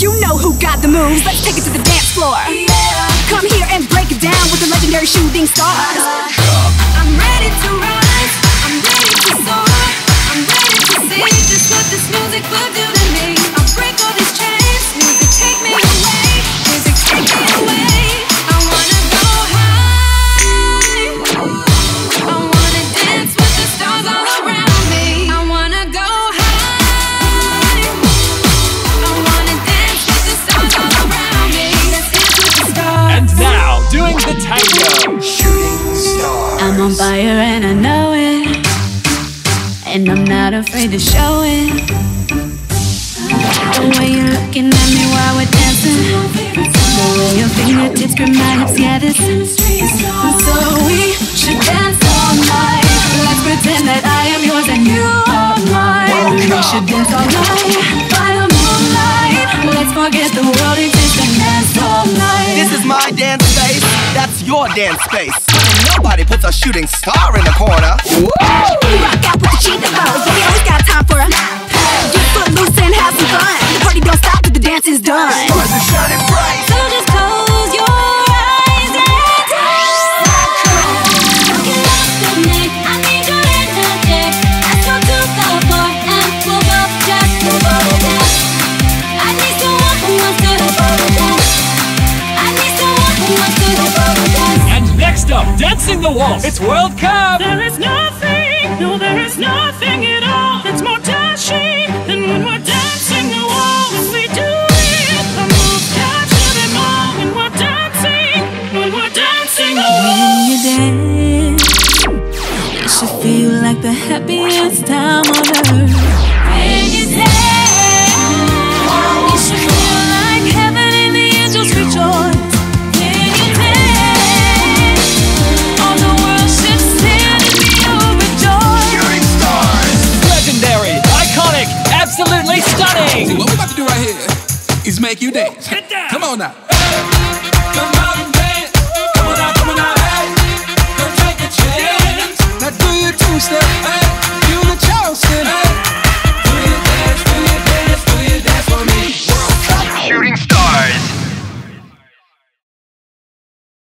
You know who got the moves. Let's take it to the dance floor. Yeah. Come here and break it down with the legendary shooting stars. I'm ready to now, doing the tango. I'm on fire and I know it. And I'm not afraid to show it. The way you're looking at me while we're dancing. The way your fingertips grip my hips, yeah, this is So we should dance all night. Let's pretend that I am yours and you are mine. We should dance all night by the moonlight. Let's forget the world your dance space. Nobody puts a shooting star in the corner. We rock out with the cheetah pose, dancing the waltz. It's World Cup. There is nothing, no, there is nothing at all that's more dashing than when we're dancing the waltz. When we do it, the moves capture them all. When we're dancing, when we're dancing the waltz. When you dance, it should feel like the happiest time on earth. See, what we about to do right here is make you dance. Come on now. Come out and